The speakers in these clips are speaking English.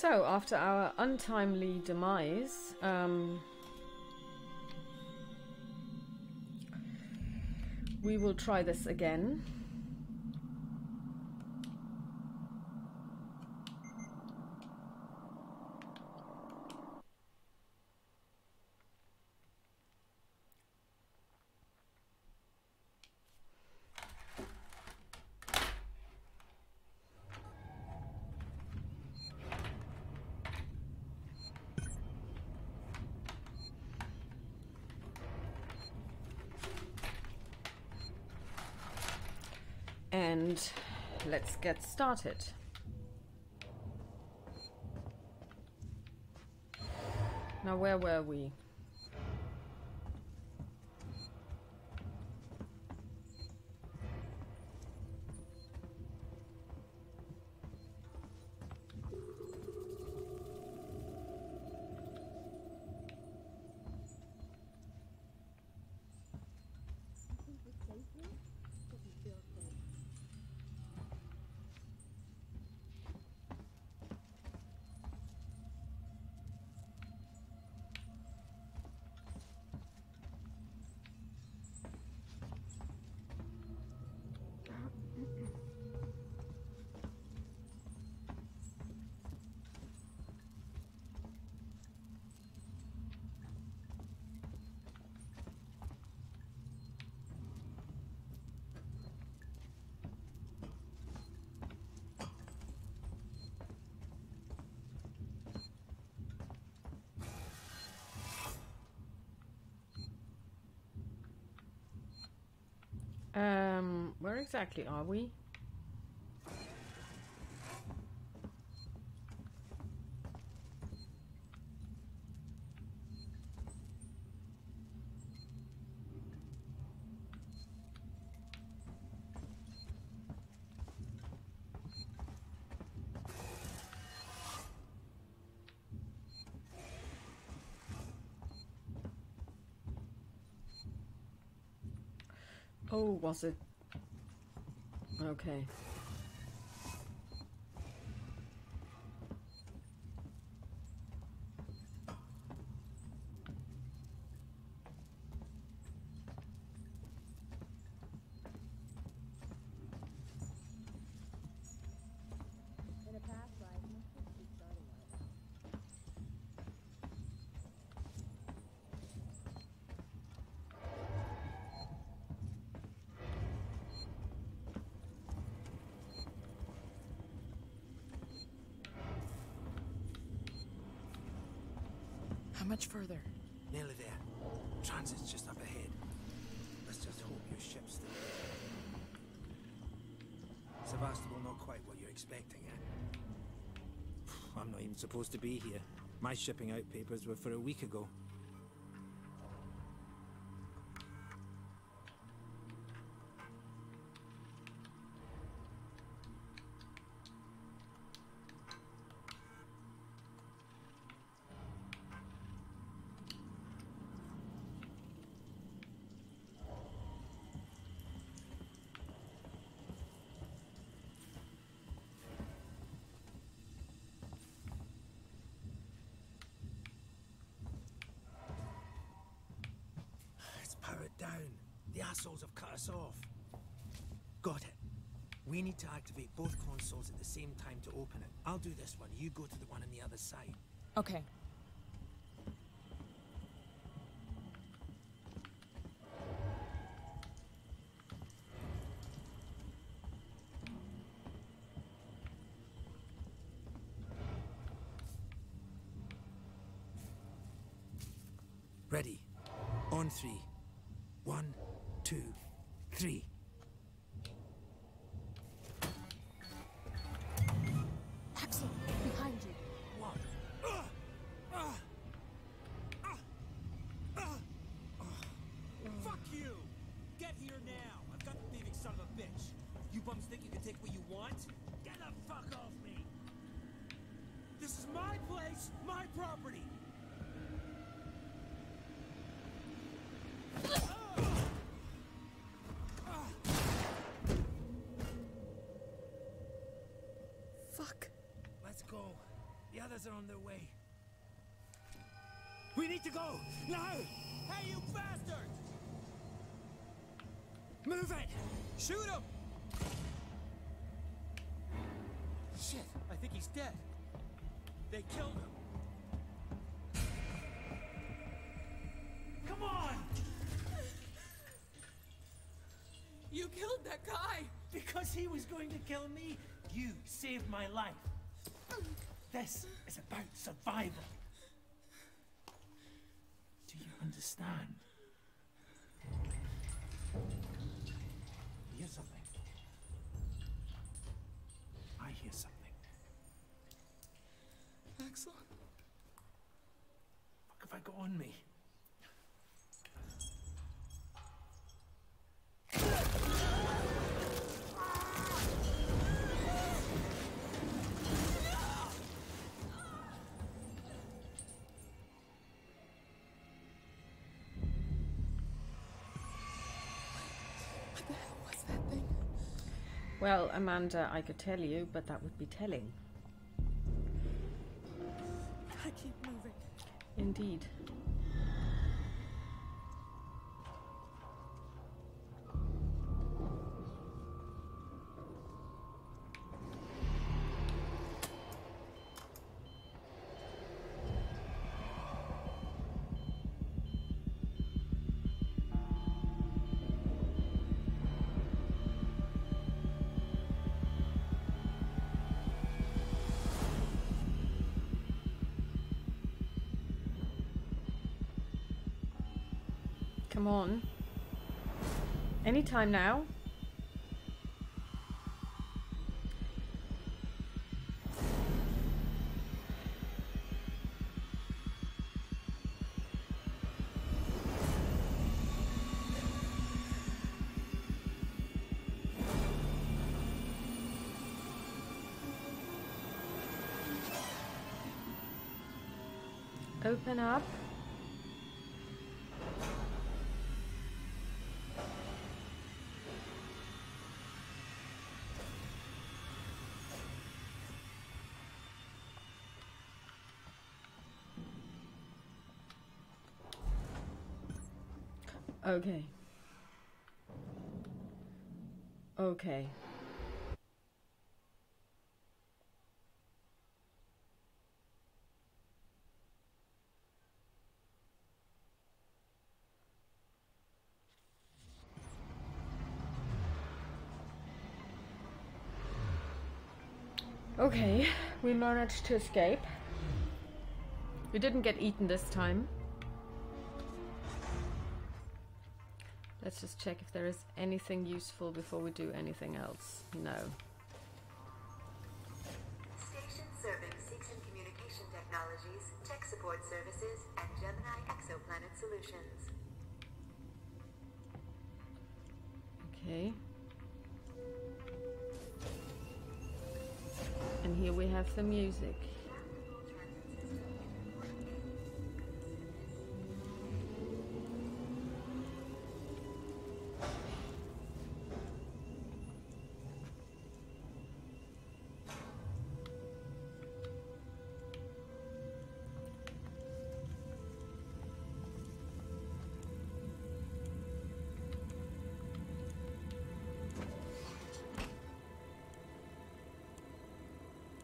So, after our untimely demise, um, we will try this again. And let's get started. Now, where were we? Um, where exactly are we? Oh, was it? Okay. Much further? Nearly there. Transit's just up ahead. Let's just hope your ship's still there. Sevastopol not quite what you're expecting, eh? I'm not even supposed to be here. My shipping out papers were for a week ago. The assholes have cut us off. Got it. We need to activate both consoles at the same time to open it. I'll do this one. You go to the one on the other side. Okay. Need to go! Now! Hey, you bastard! Move it! Shoot him! Shit, I think he's dead. They killed him. Come on! You killed that guy! Because he was going to kill me, you saved my life. This is about survival. Understand? Hear something? I hear something. Axel? Fuck have I got on me? Well, Amanda, I could tell you, but that would be telling. I keep moving. Indeed. On. Anytime now. Open up. Okay. Okay. Okay, we managed to escape. We didn't get eaten this time. Let's just check if there is anything useful before we do anything else. No. Station serving Seegson Communication Technologies, Tech Support Services, and Gemini Exoplanet Solutions. Okay. And here we have the music.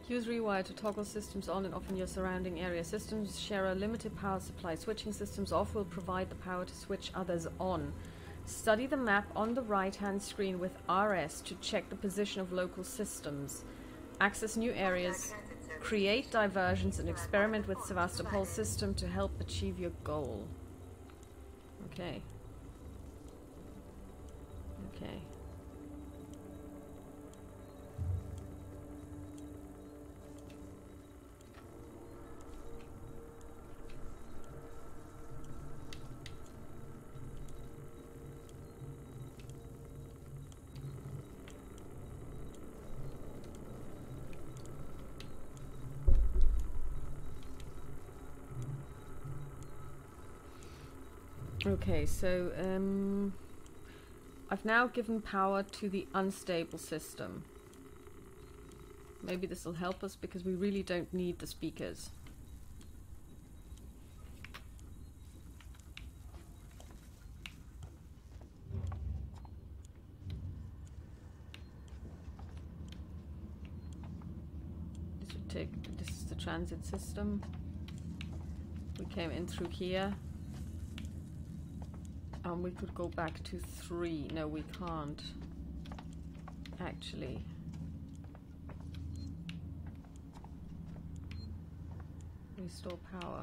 Use rewire to toggle systems on and off in your surrounding area. Systems share a limited power supply. Switching systems off will provide the power to switch others on. Study the map on the right hand screen with RS to check the position of local systems. Access new areas. Create diversions and experiment with Sevastopol's system to help achieve your goal. Okay. Okay. Okay, so um, I've now given power to the unstable system. Maybe this will help us because we really don't need the speakers. This would take. This is the transit system. We came in through here. And we could go back to three. No, we can't. Actually. Restore power.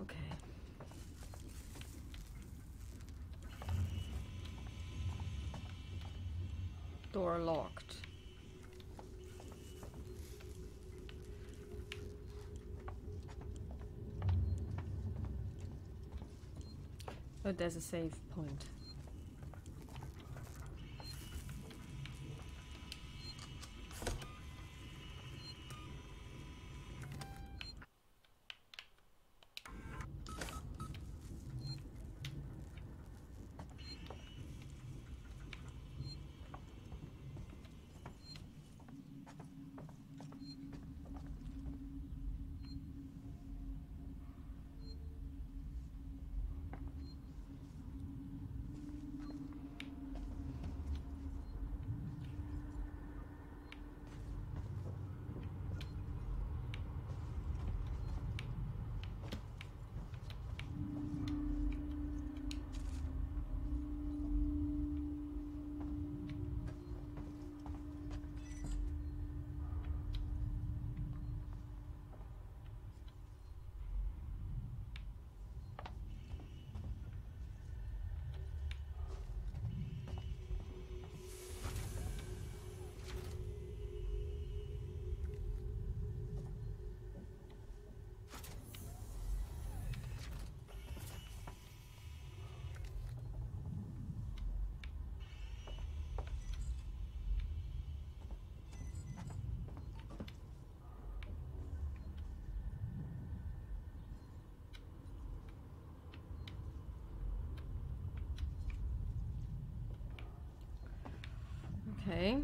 Okay. Door locked. But there's a save point. Okay.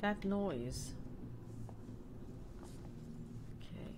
That noise. Okay.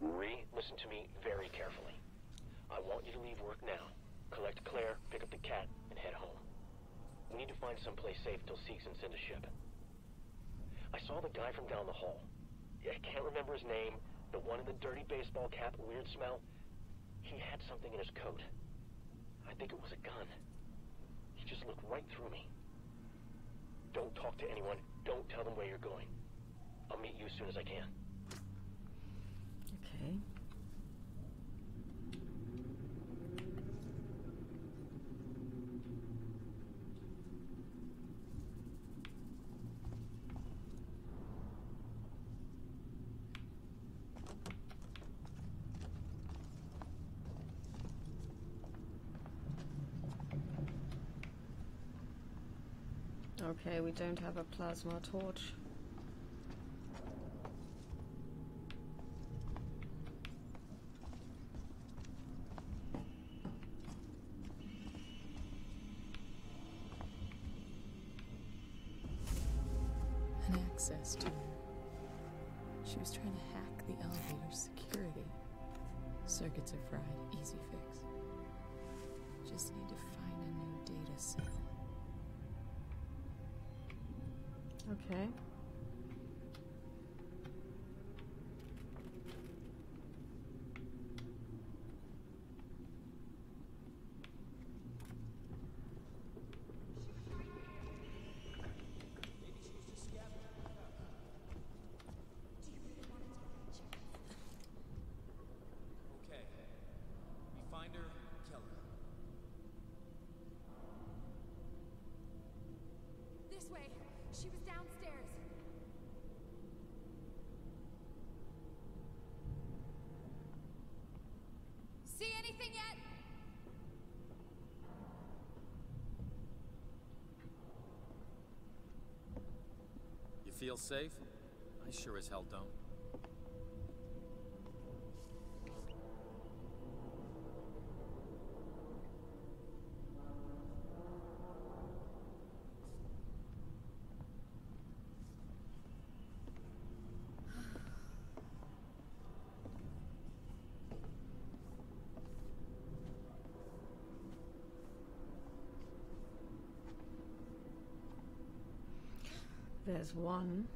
Marie, very carefully. I want you to leave work now. Collect Claire, pick up the cat, and head home. We need to find someplace safe till Seegson send a ship. I saw the guy from down the hall. I can't remember his name. The one in the dirty baseball cap, weird smell. He had something in his coat. I think it was a gun. He just looked right through me. Don't talk to anyone. Don't tell them where you're going. I'll meet you as soon as I can. Okay. Okay, we don't have a plasma torch. Feel safe? I sure as hell don't. One.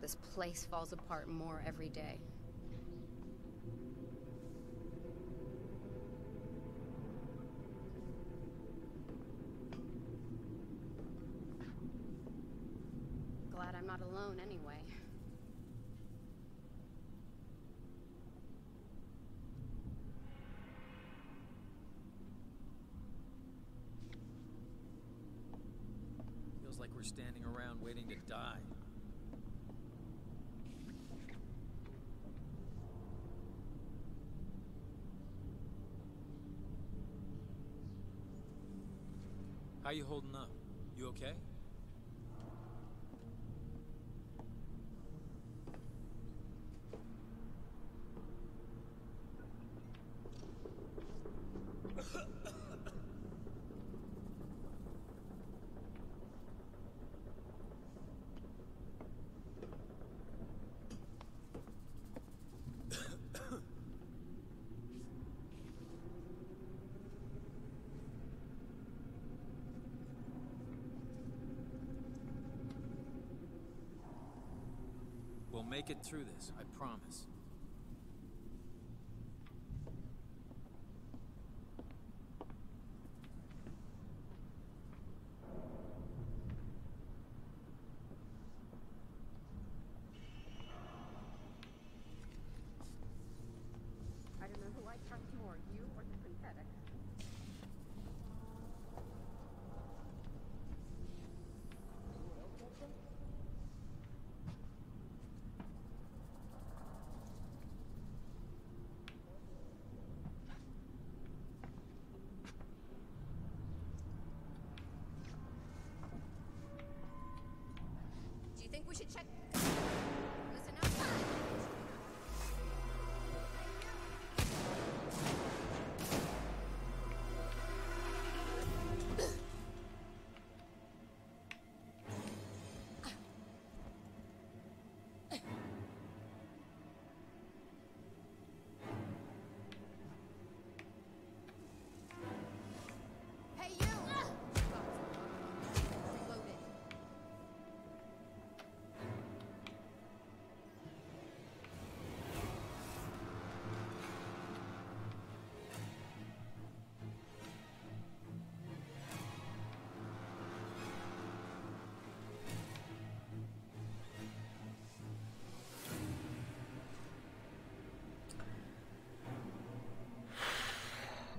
This place falls apart more every day. Like we're standing around waiting to die. How you holding up? You okay? Make it through this, I promise. I don't know who I trust more, you or the synthetic. Do you think we should check?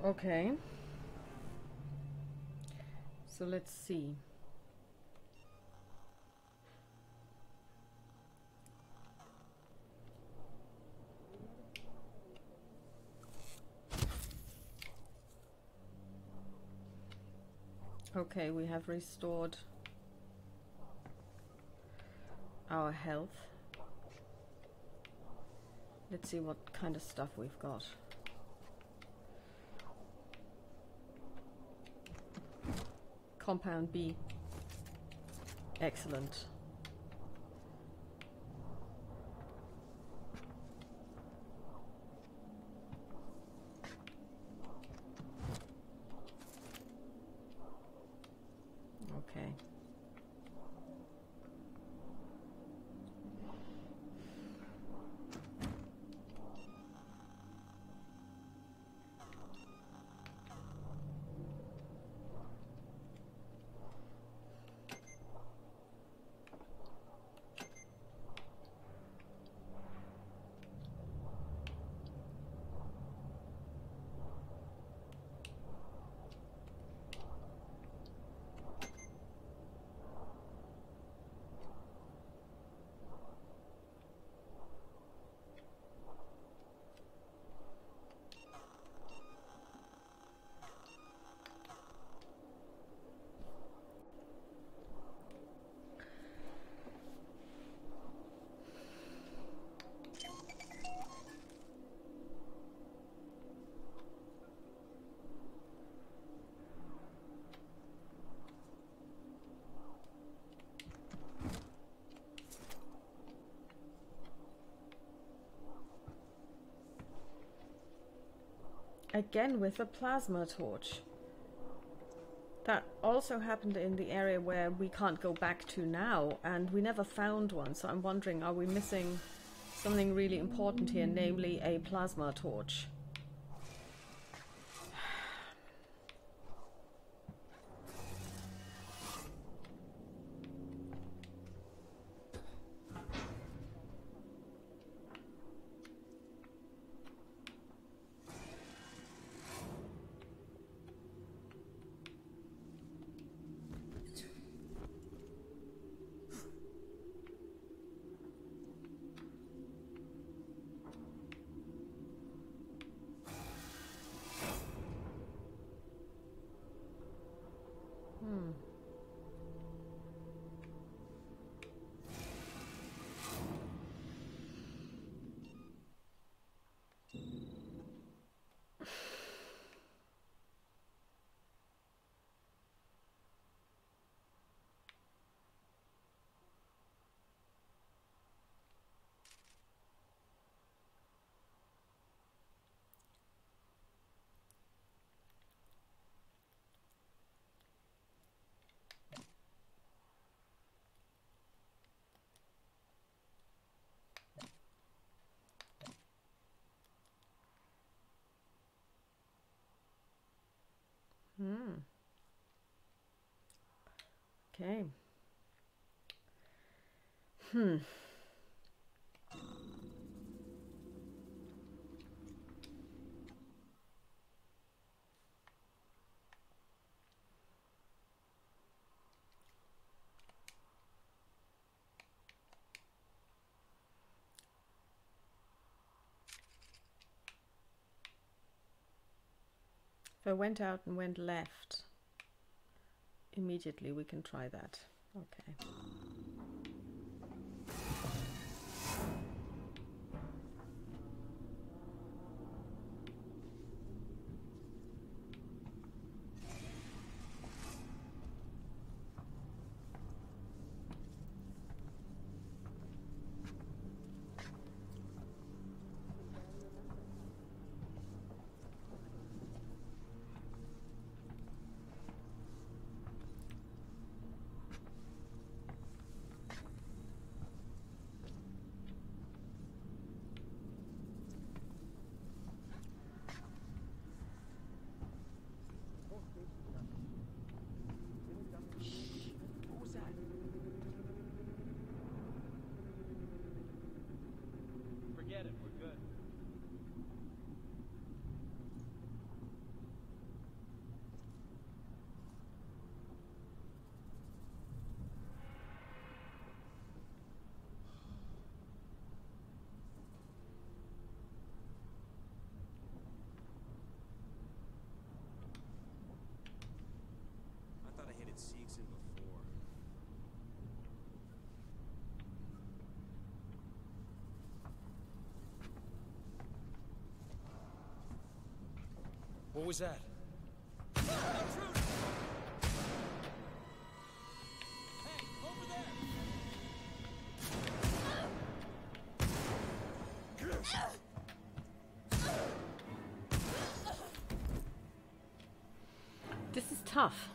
Okay. So let's see. Okay, we have restored our health. Let's see what kind of stuff we've got. Compound B. Excellent. Okay. Again with a plasma torch. That also happened in the area where we can't go back to now, and we never found one, so I'm wondering are we missing something really important here, namely a plasma torch? Hmm. Okay. Hmm. If I went out and went left, immediately we can try that. Okay. What was that? Forget it, we're good. I thought I hated Seegson before. What was that? This is tough.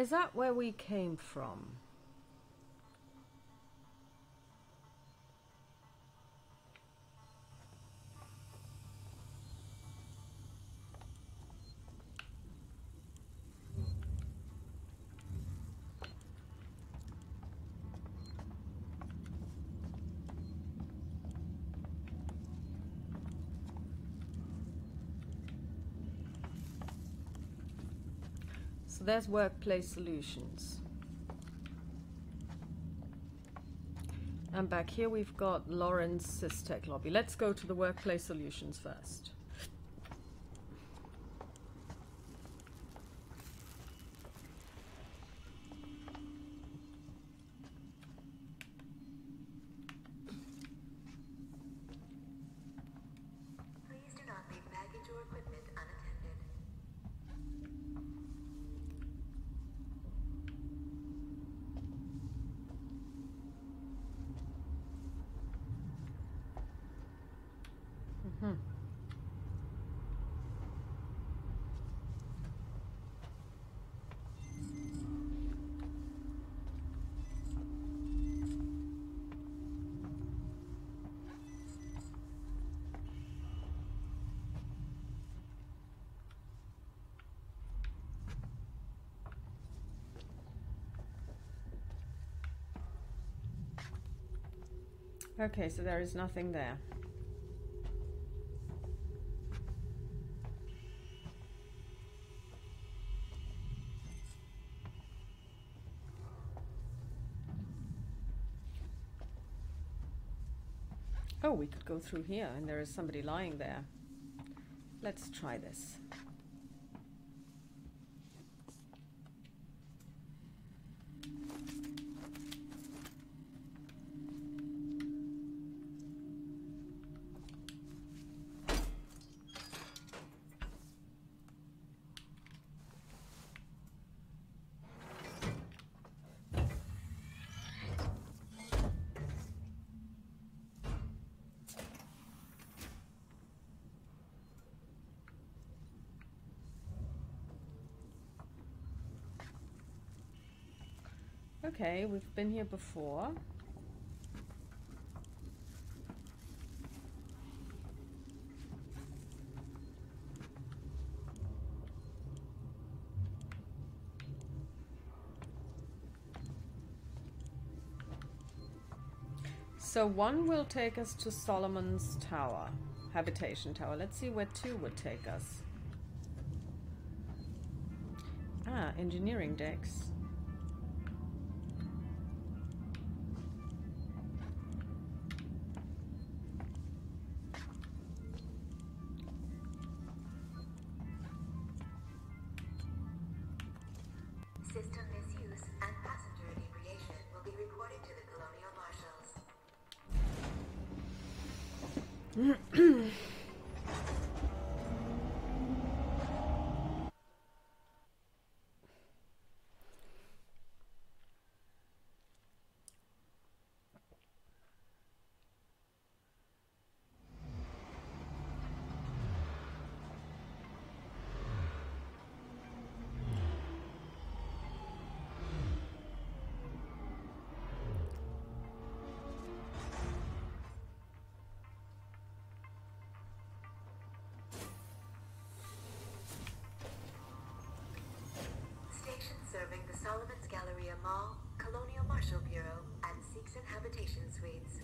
Is that where we came from? So there's workplace solutions. And back here we've got Lorenz SysTech lobby. Let's go to the workplace solutions first. Hmm. Okay, so there is nothing there. Oh, we could go through here and there is somebody lying there. Let's try this. Okay, we've been here before. So one will take us to Solomon's Tower, habitation tower. Let's see where two would take us. Ah, engineering decks. Seegson Suites.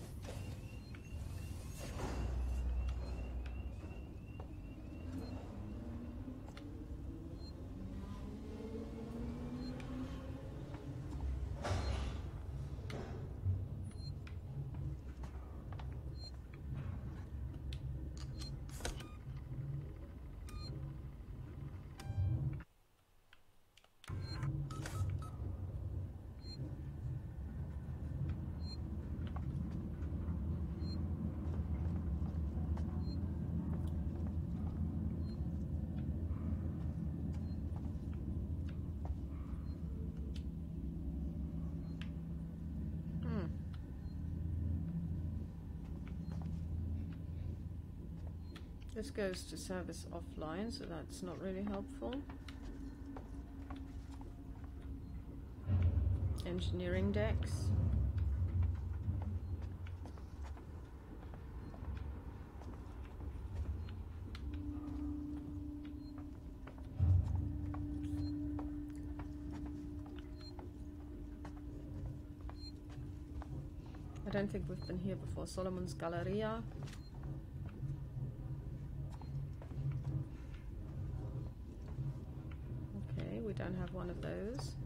Hmm. This goes to service offline, so that's not really helpful. Engineering decks. I don't think we've been here before. Solomon's Galleria. Okay, we don't have one of those.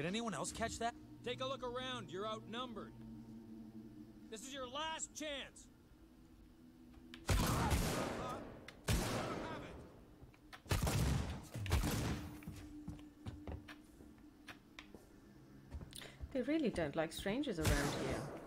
Did anyone else catch that? Take a look around. You're outnumbered. This is your last chance. They really don't like strangers around here.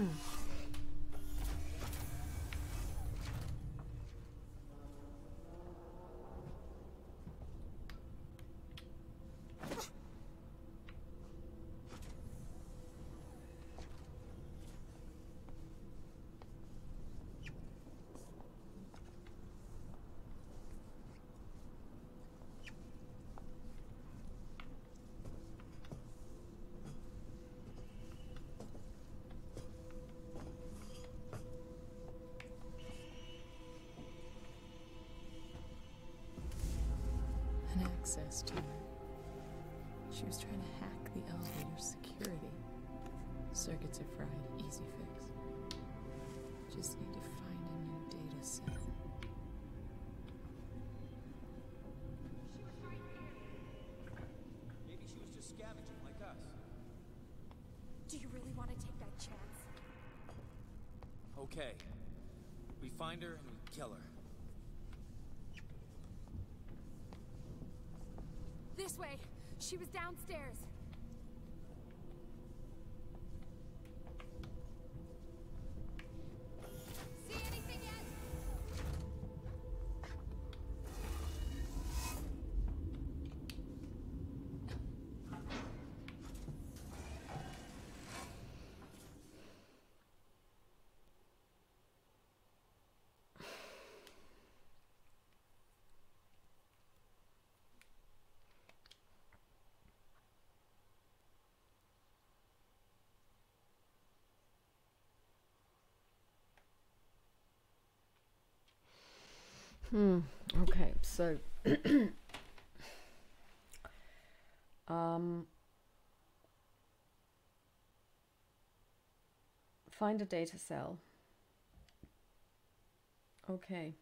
Mm. Access to her. She was trying to hack the elevator's security. Circuits are fried, easy fix. Just need to find a new data cell. Maybe she was just scavenging like us. Do you really want to take that chance? Okay. We find her and we kill her. This way. She was downstairs. Hmm. Okay. So, um, find a data cell. Okay.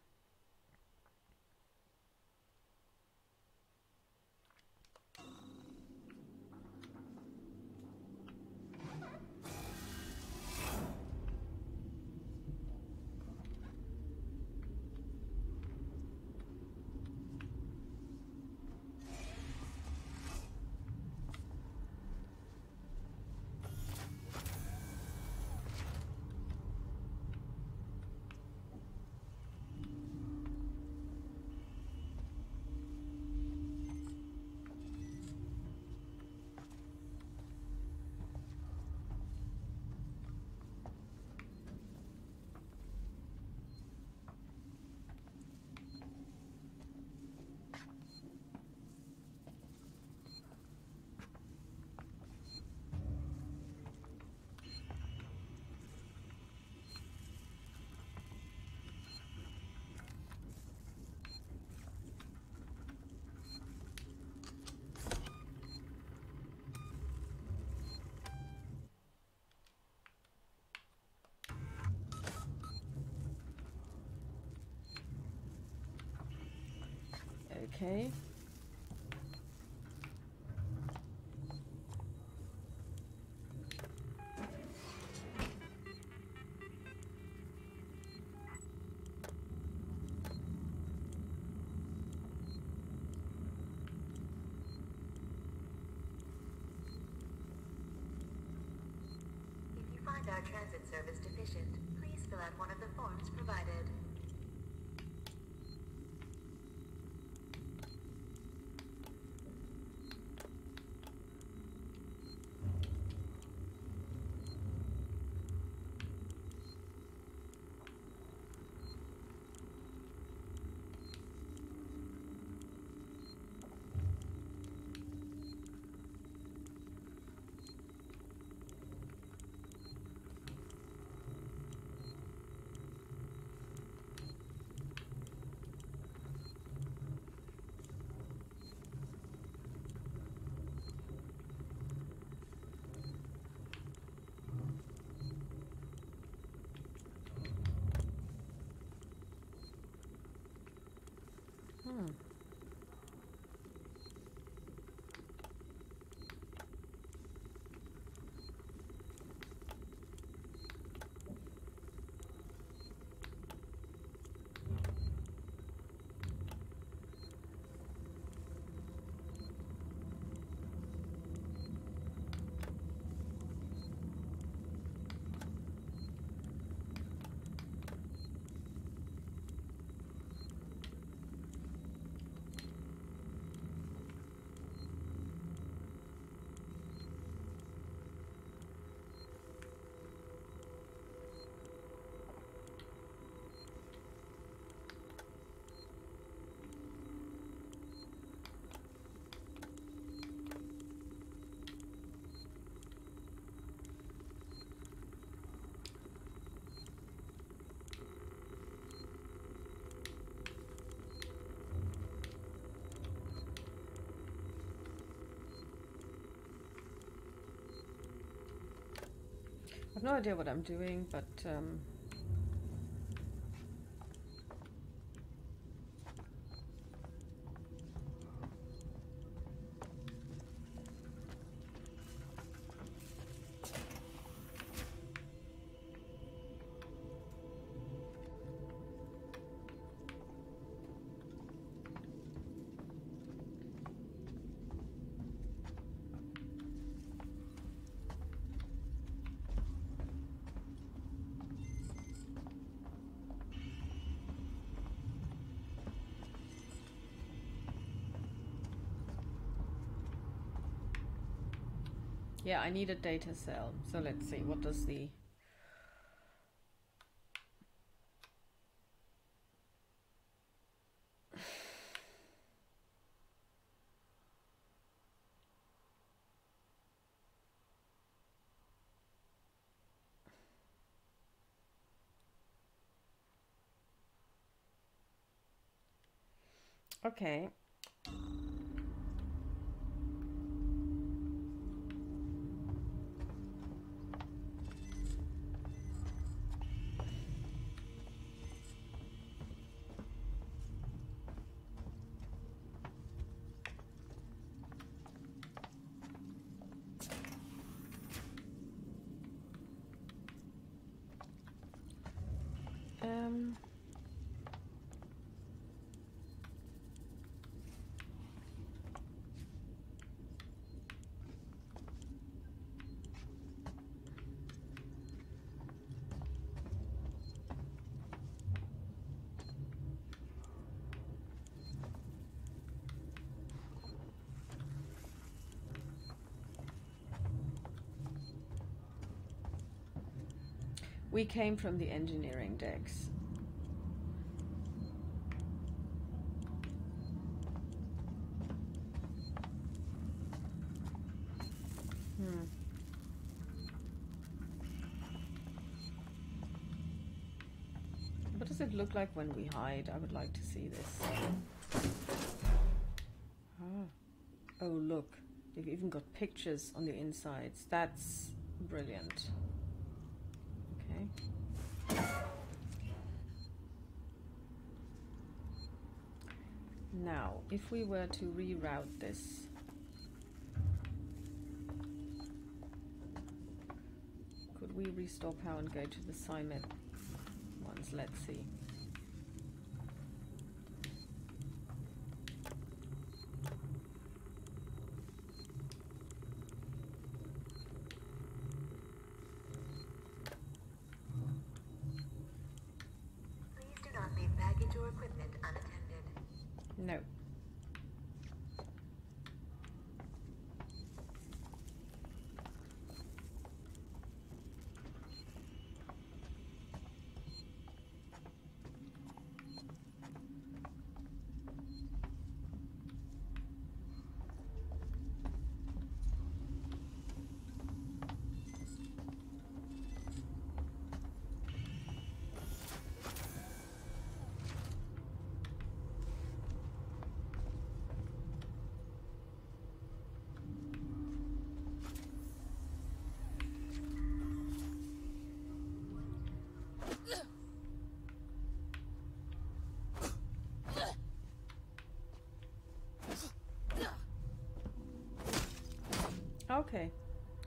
Okay. If you find our transit service deficient, please fill out one of the forms Hmm. No idea what I'm doing, but um, yeah, I need a data cell. So let's see, what does the Okay. We came from the engineering decks. Hmm. What does it look like when we hide? I would like to see this. Ah. Oh, look. They've even got pictures on the insides. That's brilliant. Okay. Now, if we were to reroute this, could we restore power and go to the Simon ones? Let's see.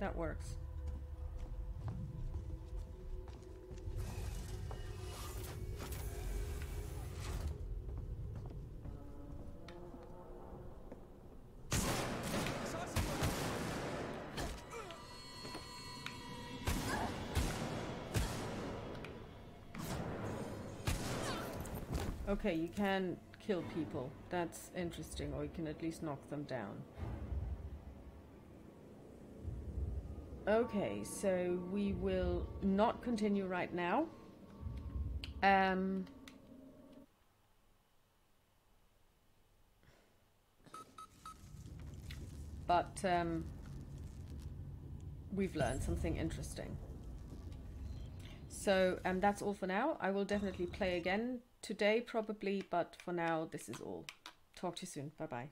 That works. Okay, you can kill people. That's interesting, or you can at least knock them down. Okay, so we will not continue right now. Um, but um, we've learned something interesting. So um, that's all for now. I will definitely play again today, probably, but for now, this is all. Talk to you soon. Bye bye.